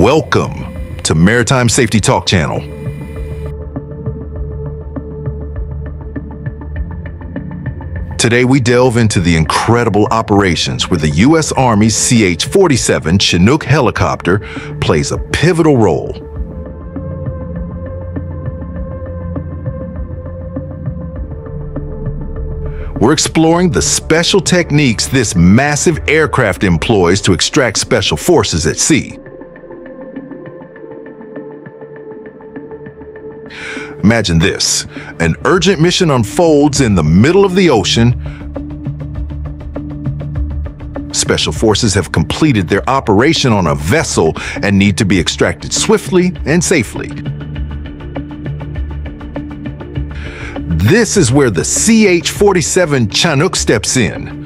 Welcome to Maritime Safety Talk Channel. Today we delve into the incredible operations where the U.S. Army's CH-47 Chinook helicopter plays a pivotal role. We're exploring the special techniques this massive aircraft employs to extract special forces at sea. Imagine this. An urgent mission unfolds in the middle of the ocean. Special forces have completed their operation on a vessel and need to be extracted swiftly and safely. This is where the CH-47 Chinook steps in.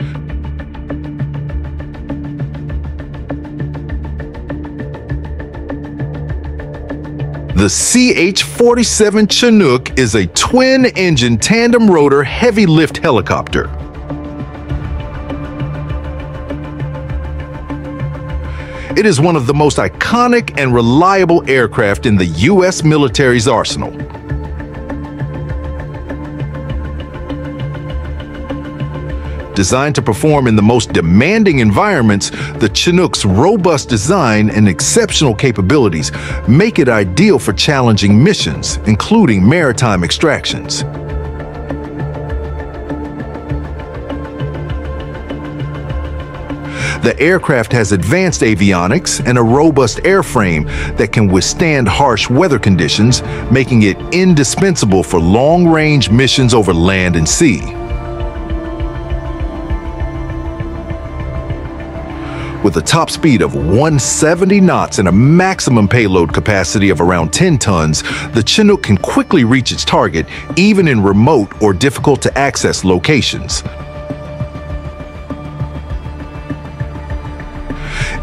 The CH-47 Chinook is a twin-engine tandem-rotor heavy-lift helicopter. It is one of the most iconic and reliable aircraft in the U.S. military's arsenal. Designed to perform in the most demanding environments, the Chinook's robust design and exceptional capabilities make it ideal for challenging missions, including maritime extractions. The aircraft has advanced avionics and a robust airframe that can withstand harsh weather conditions, making it indispensable for long-range missions over land and sea. With a top speed of 170 knots and a maximum payload capacity of around 10 tons, the Chinook can quickly reach its target even in remote or difficult to access locations.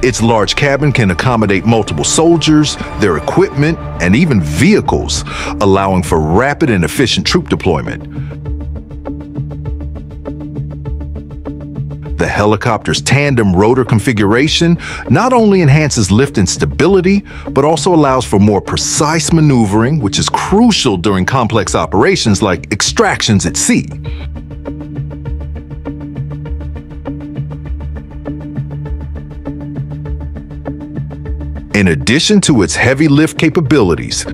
Its large cabin can accommodate multiple soldiers, their equipment, and even vehicles, allowing for rapid and efficient troop deployment. Helicopter's tandem rotor configuration not only enhances lift and stability, but also allows for more precise maneuvering, which is crucial during complex operations like extractions at sea. In addition to its heavy lift capabilities,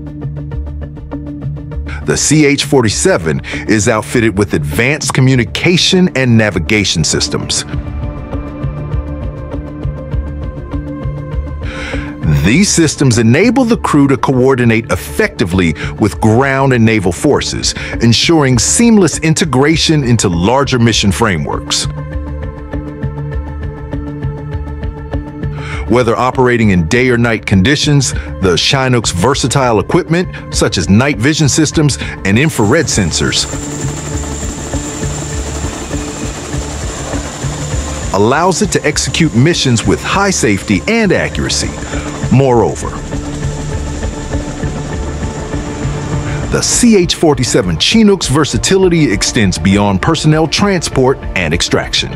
the CH-47 is outfitted with advanced communication and navigation systems. These systems enable the crew to coordinate effectively with ground and naval forces, ensuring seamless integration into larger mission frameworks. Whether operating in day or night conditions, the Chinook's versatile equipment, such as night vision systems and infrared sensors, allows it to execute missions with high safety and accuracy. Moreover, the CH-47 Chinook's versatility extends beyond personnel transport and extraction.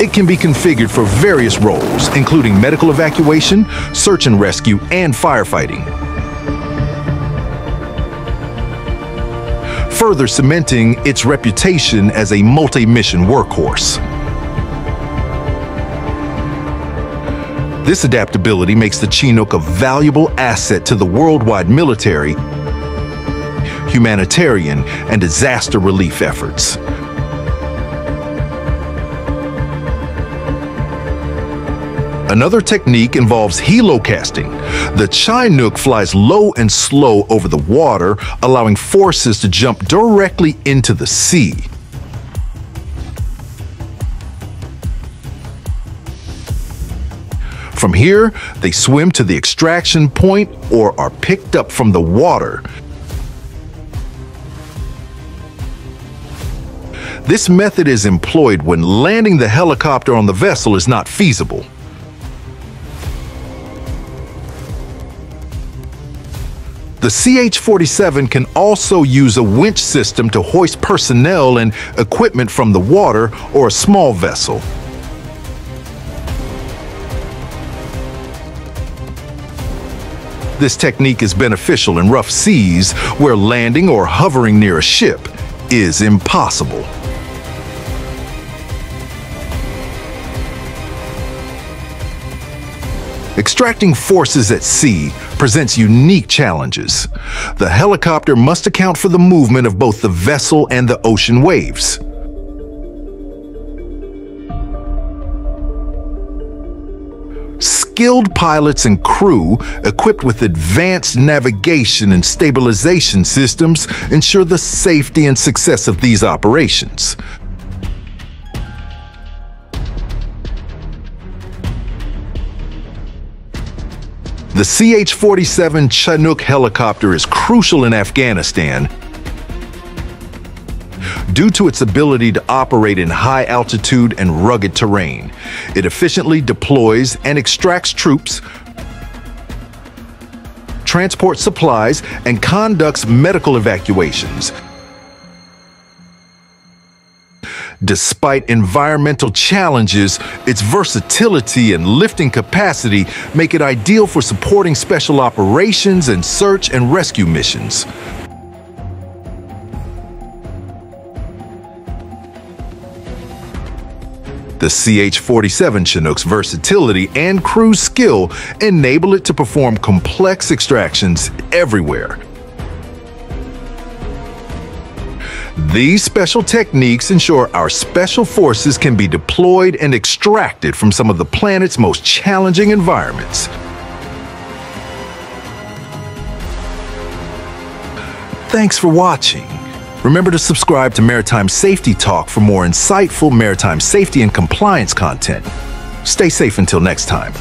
It can be configured for various roles, including medical evacuation, search and rescue, and firefighting. Further cementing its reputation as a multi-mission workhorse. This adaptability makes the Chinook a valuable asset to the worldwide military, humanitarian, and disaster relief efforts. Another technique involves helocasting. The Chinook flies low and slow over the water, allowing forces to jump directly into the sea. From here, they swim to the extraction point or are picked up from the water. This method is employed when landing the helicopter on the vessel is not feasible. The CH-47 can also use a winch system to hoist personnel and equipment from the water or a small vessel. This technique is beneficial in rough seas where landing or hovering near a ship is impossible. Extracting forces at sea presents unique challenges. The helicopter must account for the movement of both the vessel and the ocean waves. Skilled pilots and crew equipped with advanced navigation and stabilization systems ensure the safety and success of these operations. The CH-47 Chinook helicopter is crucial in Afghanistan due to its ability to operate in high altitude and rugged terrain. It efficiently deploys and extracts troops, transports supplies, and conducts medical evacuations. Despite environmental challenges, its versatility and lifting capacity make it ideal for supporting special operations and search and rescue missions. The CH-47 Chinook's versatility and crew skill enable it to perform complex extractions everywhere, These special techniques ensure our special forces can be deployed and extracted from some of the planet's most challenging environments. Thanks for watching. Remember to subscribe to Maritime Safety Talk for more insightful maritime safety and compliance content. Stay safe until next time.